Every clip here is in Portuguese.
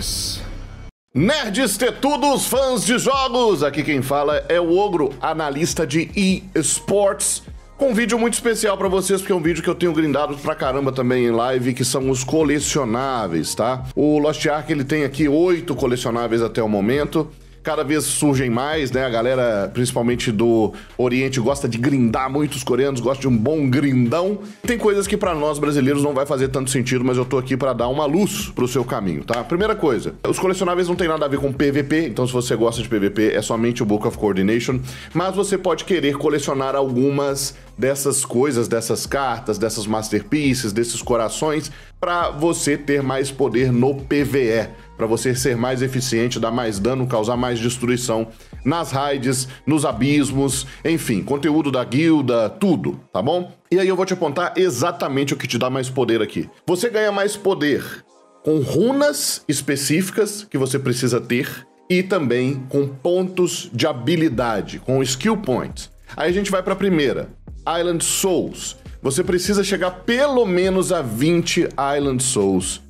nós! Nerds tetudos, fãs de jogos! Aqui quem fala é o Ogro, analista de eSports, com um vídeo muito especial para vocês, porque é um vídeo que eu tenho grindado pra caramba também em live, que são os colecionáveis, tá? O Lost Ark, ele tem aqui oito colecionáveis até o momento, cada vez surgem mais, né? A galera, principalmente do Oriente, gosta de grindar, muitos coreanos gostam de um bom grindão. Tem coisas que para nós brasileiros não vai fazer tanto sentido, mas eu tô aqui para dar uma luz pro seu caminho, tá? Primeira coisa, os colecionáveis não tem nada a ver com PVP, então se você gosta de PVP, é somente o Book of Coordination, mas você pode querer colecionar algumas dessas coisas, dessas cartas, dessas masterpieces, desses corações, para você ter mais poder no PVE para você ser mais eficiente, dar mais dano, causar mais destruição nas raids, nos abismos, enfim, conteúdo da guilda, tudo, tá bom? E aí eu vou te apontar exatamente o que te dá mais poder aqui. Você ganha mais poder com runas específicas que você precisa ter e também com pontos de habilidade, com skill points. Aí a gente vai para a primeira, Island Souls. Você precisa chegar pelo menos a 20 Island Souls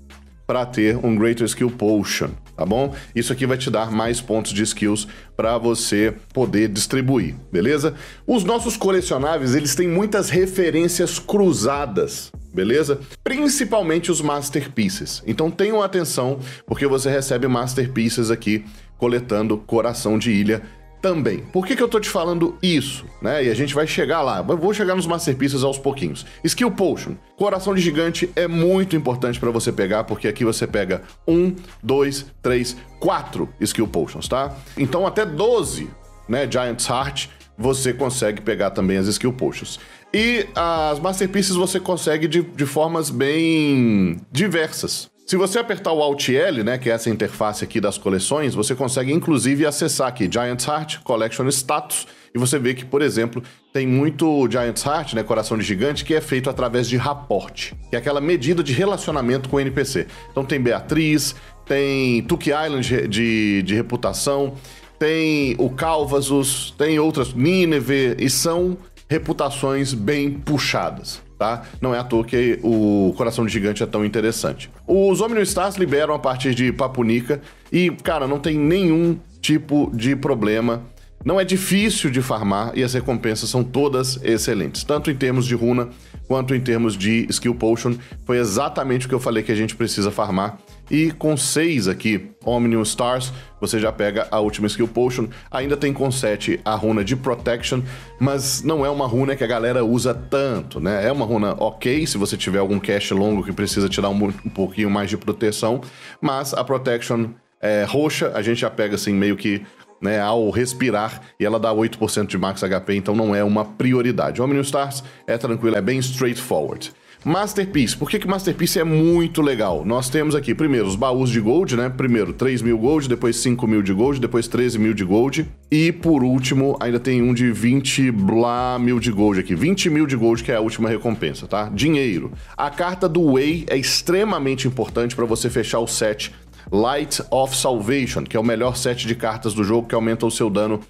para ter um Greater Skill Potion, tá bom? Isso aqui vai te dar mais pontos de skills para você poder distribuir, beleza? Os nossos colecionáveis, eles têm muitas referências cruzadas, beleza? Principalmente os Masterpieces. Então tenham atenção, porque você recebe Masterpieces aqui coletando Coração de Ilha também. Por que, que eu tô te falando isso? Né? E a gente vai chegar lá. Eu vou chegar nos Masterpieces aos pouquinhos. Skill Potion. Coração de Gigante é muito importante para você pegar, porque aqui você pega um, dois, três, quatro Skill Potions, tá? Então até 12, né, Giant's Heart, você consegue pegar também as Skill Potions. E as Masterpieces você consegue de, de formas bem diversas. Se você apertar o Alt L, né, que é essa interface aqui das coleções, você consegue inclusive acessar aqui Giant Heart, Collection Status, e você vê que, por exemplo, tem muito Giant Heart, né, coração de gigante, que é feito através de raporte, que é aquela medida de relacionamento com o NPC. Então tem Beatriz, tem Tuki Island de, de reputação, tem o Calvasus, tem outras, Nineveh, e são reputações bem puxadas tá? Não é à toa que o Coração de Gigante é tão interessante. Os Omnium Stars liberam a partir de Papunica e, cara, não tem nenhum tipo de problema. Não é difícil de farmar e as recompensas são todas excelentes, tanto em termos de runa quanto em termos de skill potion. Foi exatamente o que eu falei que a gente precisa farmar. E com 6 aqui, Omnium Stars, você já pega a última skill potion. Ainda tem com 7 a runa de protection, mas não é uma runa que a galera usa tanto, né? É uma runa ok se você tiver algum cache longo que precisa tirar um, um pouquinho mais de proteção, mas a protection é, roxa a gente já pega assim meio que né, ao respirar e ela dá 8% de max HP, então não é uma prioridade. Omnium Stars é tranquilo, é bem straightforward. Masterpiece. Por que, que Masterpiece é muito legal? Nós temos aqui, primeiro, os baús de gold, né? Primeiro, 3 mil gold, depois 5 mil de gold, depois 13 mil de gold. E por último, ainda tem um de 20 blá mil de gold aqui. 20 mil de gold, que é a última recompensa, tá? Dinheiro. A carta do Way é extremamente importante para você fechar o set Light of Salvation, que é o melhor set de cartas do jogo que aumenta o seu dano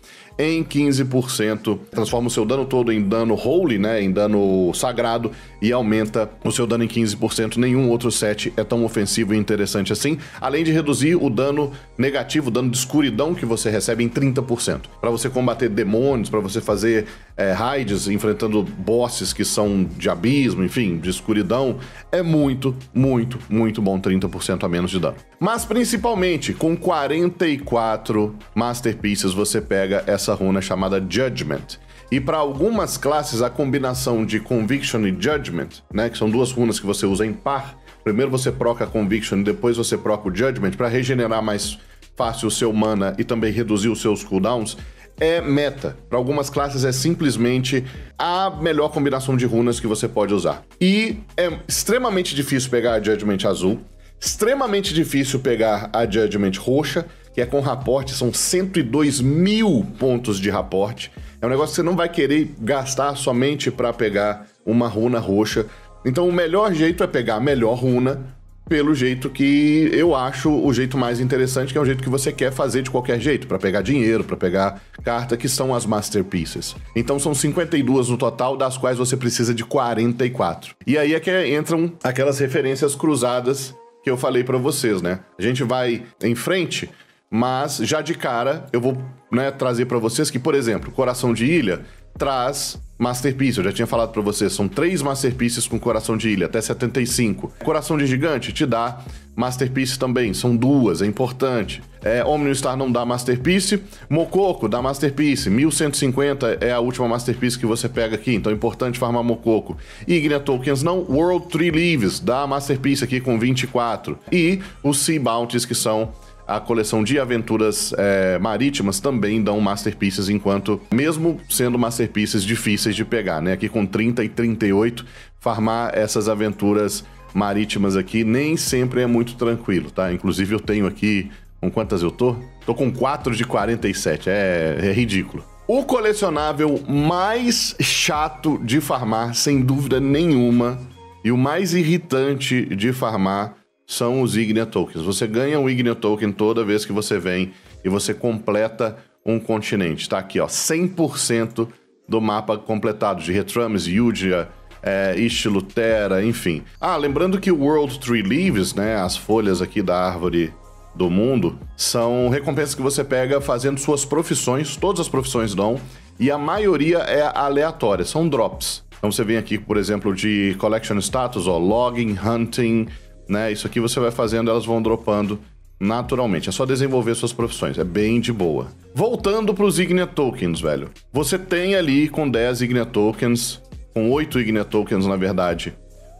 em 15%, transforma o seu dano todo em dano holy, né, em dano sagrado e aumenta o seu dano em 15%. Nenhum outro set é tão ofensivo e interessante assim, além de reduzir o dano negativo, o dano de escuridão que você recebe em 30%. Para você combater demônios, para você fazer é, raids enfrentando bosses que são de abismo, enfim, de escuridão, é muito, muito, muito bom 30% a menos de dano. Mas principalmente com 44 Masterpieces você pega essa essa runa chamada Judgment. E para algumas classes, a combinação de Conviction e Judgment, né, que são duas runas que você usa em par, primeiro você proca a Conviction depois você proca o Judgment para regenerar mais fácil o seu mana e também reduzir os seus cooldowns, é meta. Para algumas classes é simplesmente a melhor combinação de runas que você pode usar. E é extremamente difícil pegar a Judgment azul, extremamente difícil pegar a Judgment roxa que é com raporte, são 102 mil pontos de raporte. É um negócio que você não vai querer gastar somente para pegar uma runa roxa. Então o melhor jeito é pegar a melhor runa, pelo jeito que eu acho o jeito mais interessante, que é o jeito que você quer fazer de qualquer jeito, para pegar dinheiro, para pegar carta, que são as Masterpieces. Então são 52 no total, das quais você precisa de 44. E aí é que entram aquelas referências cruzadas que eu falei para vocês, né? A gente vai em frente, mas já de cara eu vou né, trazer para vocês que, por exemplo, Coração de Ilha traz Masterpiece. Eu já tinha falado para vocês, são três Masterpieces com Coração de Ilha, até 75. Coração de Gigante te dá Masterpiece também, são duas, é importante. É, Omnium Star não dá Masterpiece. Mococo dá Masterpiece, 1150 é a última Masterpiece que você pega aqui, então é importante farmar Mococo. Ignia Tokens não, World Tree Leaves dá Masterpiece aqui com 24. E os Sea Bounties que são a coleção de aventuras é, marítimas também dão masterpieces, enquanto, mesmo sendo masterpieces difíceis de pegar, né? Aqui com 30 e 38, farmar essas aventuras marítimas aqui nem sempre é muito tranquilo, tá? Inclusive eu tenho aqui. Com quantas eu tô? Tô com 4 de 47, é, é ridículo. O colecionável mais chato de farmar, sem dúvida nenhuma, e o mais irritante de farmar são os Ignia Tokens. Você ganha um Ignia Token toda vez que você vem e você completa um continente. Tá aqui, ó, 100% do mapa completado de Retrames, Yudia, é, Lutera, enfim. Ah, lembrando que o World Tree Leaves, né, as folhas aqui da árvore do mundo, são recompensas que você pega fazendo suas profissões, todas as profissões dão, e a maioria é aleatória, são drops. Então você vem aqui, por exemplo, de Collection Status, ó, Logging, Hunting, né? Isso aqui você vai fazendo, elas vão dropando naturalmente. É só desenvolver suas profissões, é bem de boa. Voltando para os Ignia Tokens, velho. Você tem ali com 10 Ignia Tokens, com 8 Ignia Tokens, na verdade,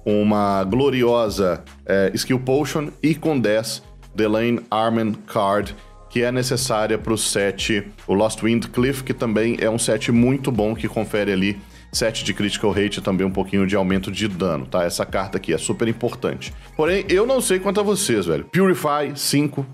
uma gloriosa é, Skill Potion e com 10 Delane Armen Card, que é necessária para o set, o Lost Wind Cliff, que também é um set muito bom que confere ali 7 de critical rate e também um pouquinho de aumento de dano, tá? Essa carta aqui é super importante. Porém, eu não sei quanto a vocês, velho. Purify 5,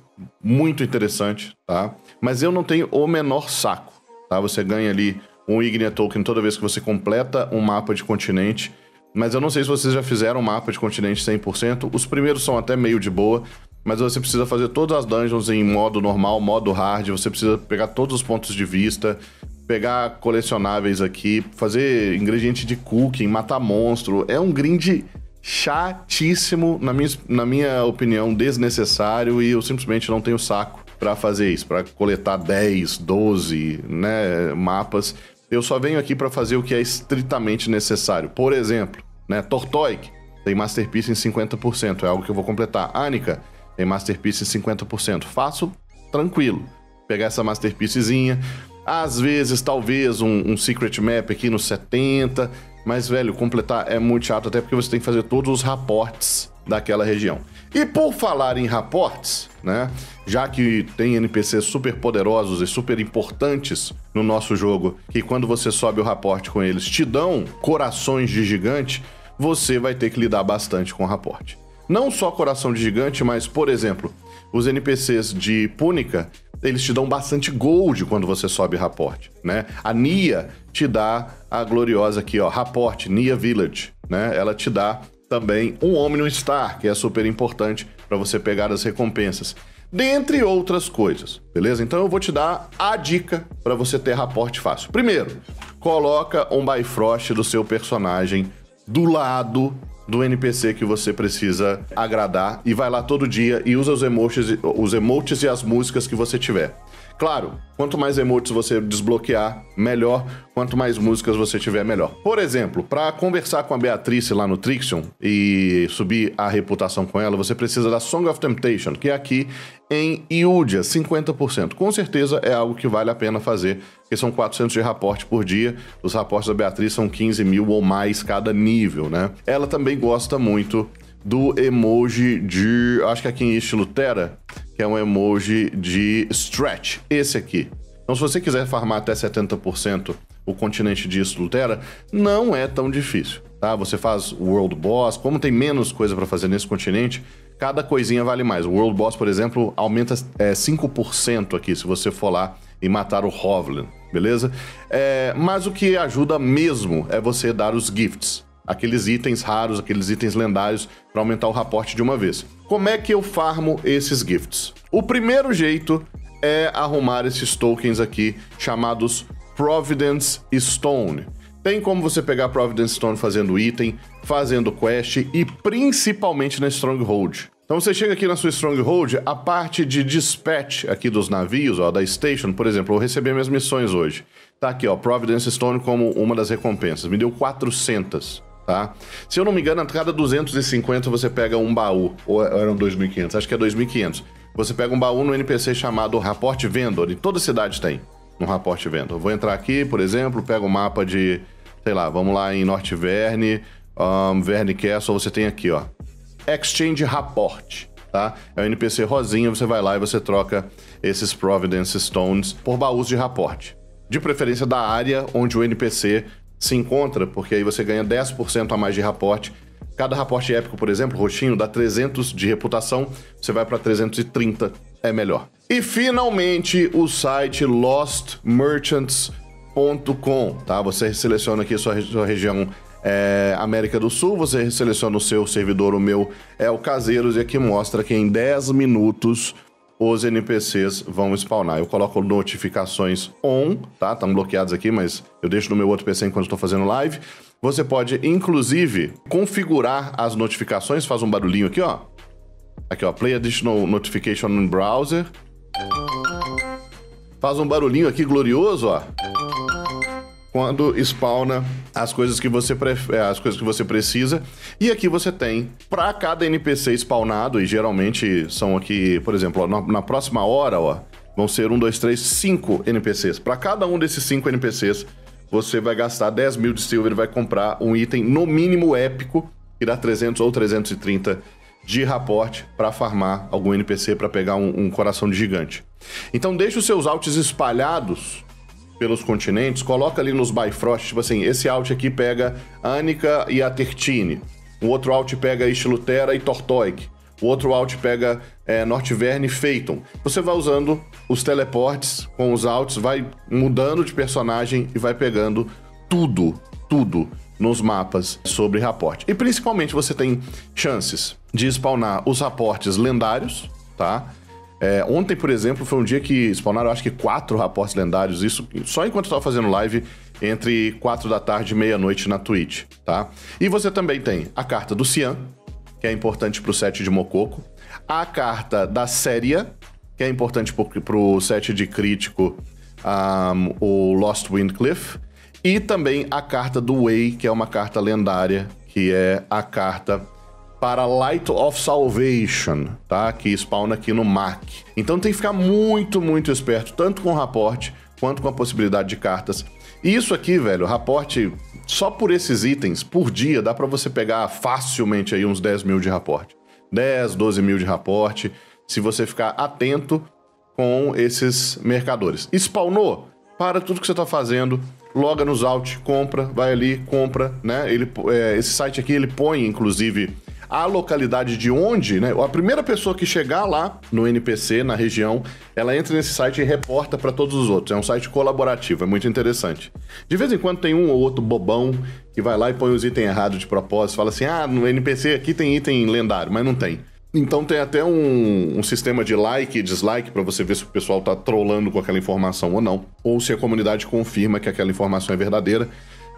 muito interessante, tá? Mas eu não tenho o menor saco, tá? Você ganha ali um Ignia Token toda vez que você completa um mapa de continente. Mas eu não sei se vocês já fizeram um mapa de continente 100%. Os primeiros são até meio de boa, mas você precisa fazer todas as dungeons em modo normal, modo hard, você precisa pegar todos os pontos de vista, pegar colecionáveis aqui, fazer ingrediente de cooking, matar monstro. É um grind chatíssimo, na minha, na minha opinião, desnecessário e eu simplesmente não tenho saco para fazer isso, para coletar 10, 12, né, mapas. Eu só venho aqui para fazer o que é estritamente necessário. Por exemplo, né, Tortoic tem Masterpiece em 50%, é algo que eu vou completar. Anica tem Masterpiece em 50%. Faço tranquilo. Pegar essa Masterpiecezinha, às vezes, talvez, um, um secret map aqui no 70. Mas, velho, completar é muito chato, até porque você tem que fazer todos os raportes daquela região. E por falar em raportes, né? Já que tem NPCs super poderosos e super importantes no nosso jogo, que quando você sobe o raporte com eles te dão corações de gigante, você vai ter que lidar bastante com o raporte. Não só coração de gigante, mas, por exemplo, os NPCs de Púnica, eles te dão bastante gold quando você sobe raporte, né? A Nia te dá a gloriosa aqui, ó, raporte, Nia Village, né? Ela te dá também um Omnium Star, que é super importante para você pegar as recompensas. Dentre outras coisas, beleza? Então eu vou te dar a dica para você ter raporte fácil. Primeiro, coloca um Bifrost do seu personagem do lado do NPC que você precisa agradar e vai lá todo dia e usa os emotes, os emotes e as músicas que você tiver. Claro, quanto mais emotes você desbloquear, melhor. Quanto mais músicas você tiver, melhor. Por exemplo, para conversar com a Beatrice lá no Trixion e subir a reputação com ela, você precisa da Song of Temptation, que é aqui em Iudia, 50%. Com certeza é algo que vale a pena fazer, porque são 400 de raporte por dia. Os raportes da Beatriz são 15 mil ou mais cada nível, né? Ela também gosta muito do emoji de. Acho que aqui em estilo Terra que é um emoji de stretch, esse aqui. Então, se você quiser farmar até 70% o continente de Lutera, não é tão difícil, tá? Você faz World Boss, como tem menos coisa para fazer nesse continente, cada coisinha vale mais. O World Boss, por exemplo, aumenta é, 5% aqui, se você for lá e matar o Hovland, beleza? É, mas o que ajuda mesmo é você dar os gifts aqueles itens raros, aqueles itens lendários para aumentar o raporte de uma vez. Como é que eu farmo esses gifts? O primeiro jeito é arrumar esses tokens aqui chamados Providence Stone. Tem como você pegar Providence Stone fazendo item, fazendo quest e principalmente na Stronghold. Então você chega aqui na sua Stronghold, a parte de dispatch aqui dos navios, ó, da Station, por exemplo, eu recebi minhas missões hoje. Tá aqui, ó, Providence Stone como uma das recompensas. Me deu 400, tá? Se eu não me engano, a cada 250 você pega um baú. Ou eram 2.500? Acho que é 2.500. Você pega um baú no NPC chamado Rapport Vendor, e toda cidade tem no Rapport Vendor. Vou entrar aqui, por exemplo, pego o mapa de, sei lá, vamos lá em Norte Verne, um, Verne Castle, você tem aqui, ó, Exchange Rapport, tá? É o NPC rosinha, você vai lá e você troca esses Providence Stones por baús de rapport. De preferência da área onde o NPC se encontra, porque aí você ganha 10% a mais de rapport. Cada raporte épico, por exemplo, roxinho, dá 300 de reputação, você vai para 330, é melhor. E finalmente o site lostmerchants.com, tá? Você seleciona aqui sua, sua região é, América do Sul, você seleciona o seu servidor, o meu é o Caseiros, e aqui mostra que em 10 minutos os NPCs vão spawnar. Eu coloco notificações on, tá? Estão bloqueados aqui, mas eu deixo no meu outro PC enquanto estou fazendo live. Você pode, inclusive, configurar as notificações, faz um barulhinho aqui, ó. Aqui, ó, Play Additional Notification in Browser. Faz um barulhinho aqui glorioso, ó quando spawna as coisas que você é, as coisas que você precisa. E aqui você tem para cada NPC spawnado e geralmente são aqui, por exemplo, ó, na, na, próxima hora, ó, vão ser um, dois, três, cinco NPCs. Para cada um desses cinco NPCs, você vai gastar 10 mil de silver e vai comprar um item no mínimo épico que dá 300 ou 330 de raporte para farmar algum NPC para pegar um, um coração de gigante. Então deixe os seus altos espalhados pelos continentes, coloca ali nos Bifrost, tipo assim, esse alt aqui pega Anica e a Tertine, o outro alt pega Istilutera e Tortoic, o outro alt pega é, Nortiverne e Phaeton. Você vai usando os teleportes com os alts, vai mudando de personagem e vai pegando tudo, tudo nos mapas sobre raporte. E principalmente você tem chances de spawnar os raportes lendários, tá? É, ontem, por exemplo, foi um dia que spawnaram acho que quatro raportes lendários, isso só enquanto eu estava fazendo live entre quatro da tarde e meia-noite na Twitch, tá? E você também tem a carta do Cian, que é importante pro set de Mococo, a carta da Séria, que é importante pro, pro set de crítico, um, o Lost Windcliff, e também a carta do Way, que é uma carta lendária, que é a carta para Light of Salvation, tá? Que spawna aqui no MAC. Então tem que ficar muito, muito esperto, tanto com o raporte quanto com a possibilidade de cartas. E isso aqui, velho, raporte, só por esses itens, por dia, dá para você pegar facilmente aí uns 10 mil de raporte. 10, 12 mil de raporte, se você ficar atento com esses mercadores. Spawnou? Para tudo que você está fazendo, loga nos alt, compra, vai ali, compra, né? Ele, é, esse site aqui, ele põe, inclusive, a localidade de onde, né? A primeira pessoa que chegar lá no NPC, na região, ela entra nesse site e reporta para todos os outros. É um site colaborativo, é muito interessante. De vez em quando tem um ou outro bobão que vai lá e põe os itens errados de propósito, fala assim: ah, no NPC aqui tem item lendário, mas não tem. Então tem até um, um, sistema de like e dislike para você ver se o pessoal tá trollando com aquela informação ou não, ou se a comunidade confirma que aquela informação é verdadeira.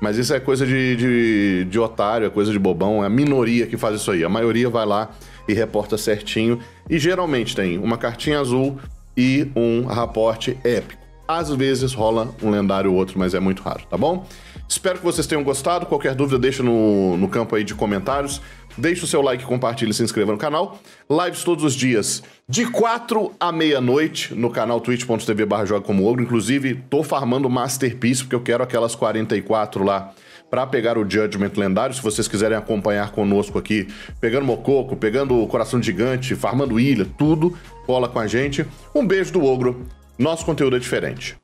Mas isso é coisa de, de, de otário, é coisa de bobão, é a minoria que faz isso aí. A maioria vai lá e reporta certinho. E geralmente tem uma cartinha azul e um raporte épico. Às vezes rola um lendário ou outro, mas é muito raro, tá bom? Espero que vocês tenham gostado. Qualquer dúvida, deixa no, no campo aí de comentários. Deixe o seu like, compartilhe e se inscreva no canal. Lives todos os dias, de 4 à meia-noite, no canal twitch.tv barra Joga Como Ogro. Inclusive, tô farmando Masterpiece, porque eu quero aquelas 44 lá para pegar o Judgment lendário. Se vocês quiserem acompanhar conosco aqui, pegando Mococo, pegando Coração Gigante, farmando ilha, tudo, cola com a gente. Um beijo do Ogro. Nosso conteúdo é diferente.